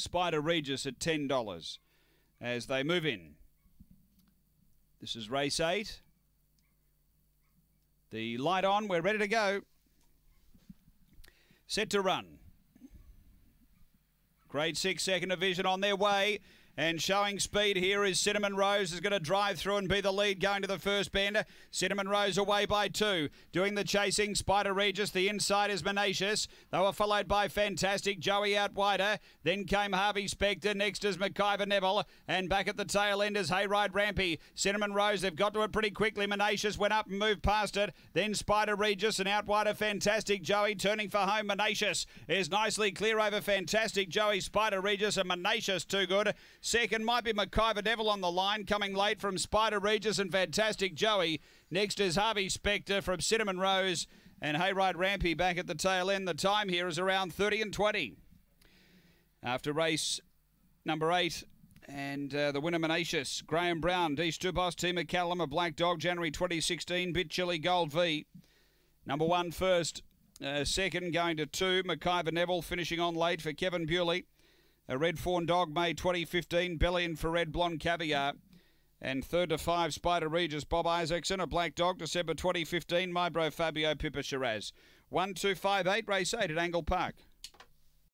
Spider Regis at $10 as they move in. This is race eight. The light on, we're ready to go. Set to run. Grade six, second division on their way. And showing speed here is Cinnamon Rose is going to drive through and be the lead going to the first bend. Cinnamon Rose away by two. Doing the chasing, Spider Regis. The inside is Menacious. They were followed by Fantastic Joey out wider. Then came Harvey Spectre. Next is McIver Neville. And back at the tail end is Hayride Rampy. Cinnamon Rose, they've got to it pretty quickly. Menacious went up and moved past it. Then Spider Regis and out wider Fantastic Joey turning for home. Menacious is nicely clear over Fantastic Joey. Spider Regis and Menacious too good. Second might be McIver Neville on the line, coming late from Spider Regis and Fantastic Joey. Next is Harvey Spectre from Cinnamon Rose and Hayride Rampy back at the tail end. The time here is around 30 and 20. After race number eight, and uh, the winner Menacious, Graham Brown, D. Stubos, T. McCallum, a Black Dog, January 2016, Bit Chili Gold V. Number one first, uh, second going to two, McIver Neville finishing on late for Kevin Bewley. A Red Fawn Dog, May 2015. Bellion for Red Blonde Caviar. And third to five, Spider Regis, Bob Isaacson. A Black Dog, December 2015. My bro Fabio Pippa Shiraz. 1258, race 8 at Angle Park.